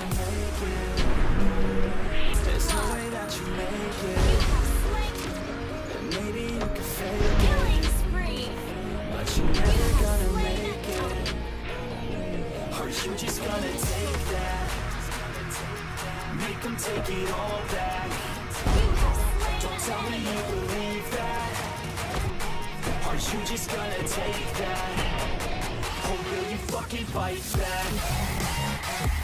make it. There's no way that you make it. And maybe you can fake it, but you're never gonna make it. Are you just gonna take that? Make them take it all back. Don't tell me you believe that. Are you just gonna take that? Or will you fucking fight back?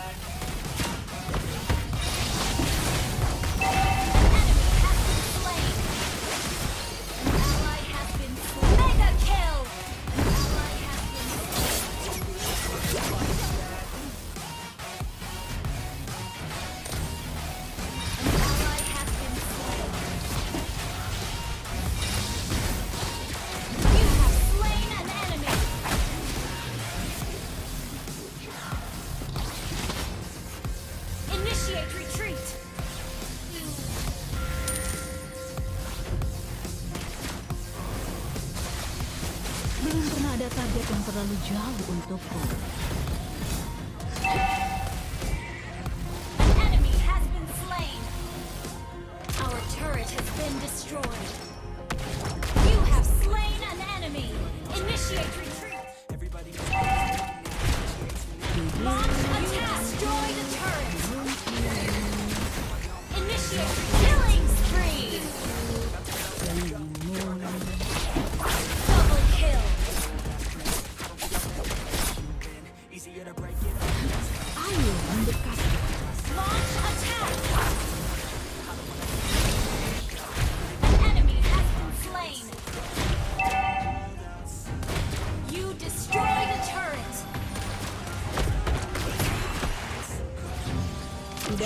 Back? Target yang terlalu jauh untukku. An enemy has been slain. Our turret has been destroyed. You have slain an enemy. Initiate retreat. Launch attack. Destroy the turret. Initiate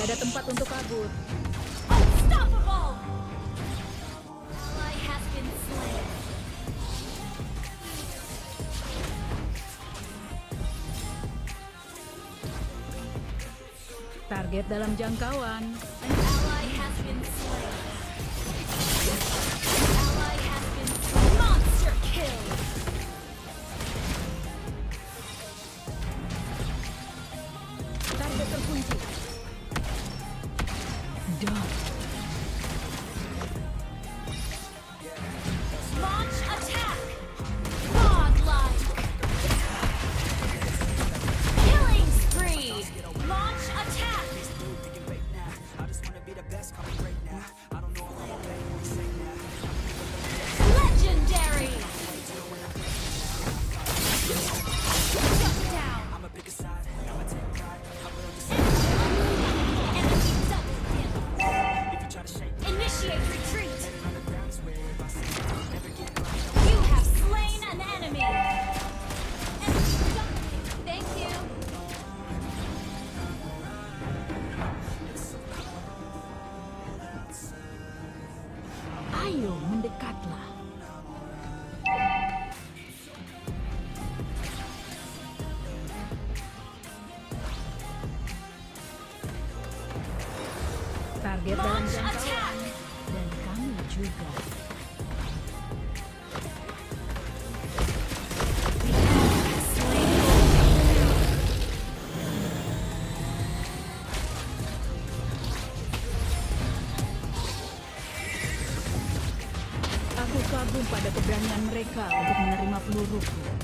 Tidak ada tempat untuk kabur. Target dalam jangkauan. An ally has been slain. biar dalam jangkauan dan kami juga. Aku kagum pada keberanian mereka untuk menerima peluruku.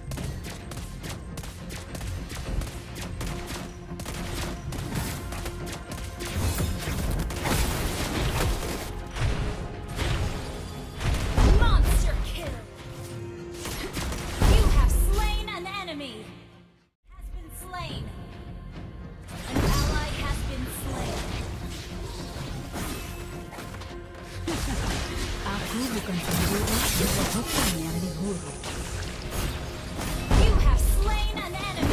You have slain an enemy!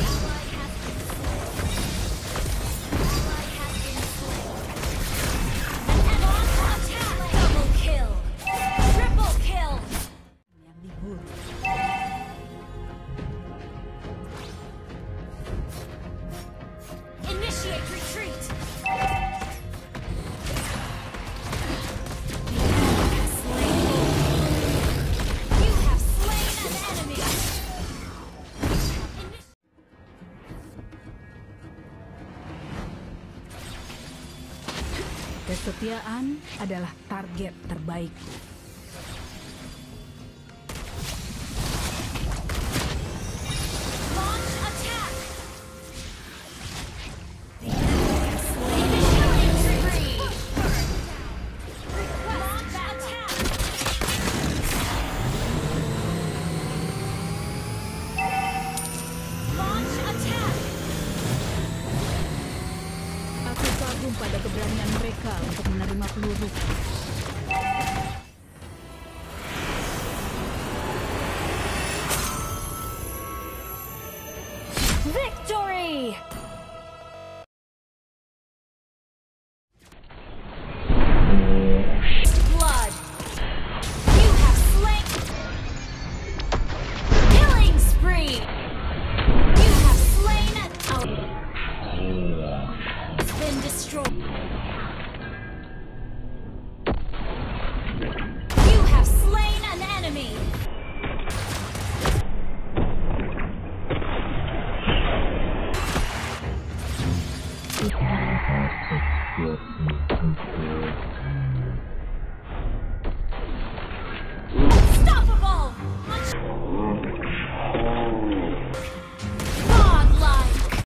Kesetiaan adalah target terbaik. pada keberanian mereka untuk menerima peluru. Victory! Yeah.